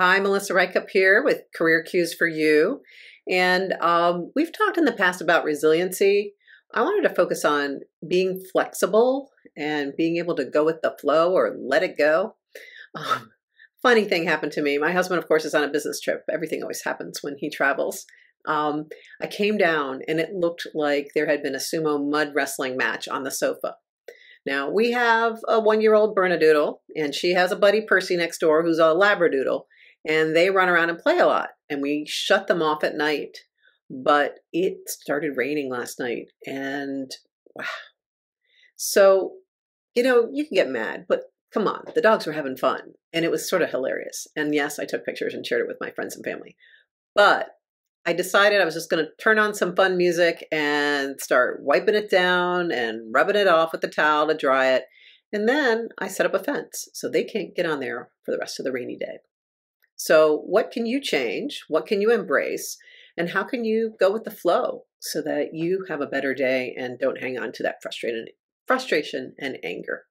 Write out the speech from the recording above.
Hi, Melissa Reitkopp here with Career Cues for You. And um, we've talked in the past about resiliency. I wanted to focus on being flexible and being able to go with the flow or let it go. Um, funny thing happened to me. My husband, of course, is on a business trip. Everything always happens when he travels. Um, I came down and it looked like there had been a sumo mud wrestling match on the sofa. Now, we have a one year old Bernedoodle, and she has a buddy Percy next door who's a Labradoodle and they run around and play a lot and we shut them off at night but it started raining last night and wow. So you know you can get mad but come on the dogs were having fun and it was sort of hilarious and yes i took pictures and shared it with my friends and family but i decided i was just going to turn on some fun music and start wiping it down and rubbing it off with the towel to dry it and then i set up a fence so they can't get on there for the rest of the rainy day so, what can you change? What can you embrace? And how can you go with the flow so that you have a better day and don't hang on to that frustration, frustration and anger?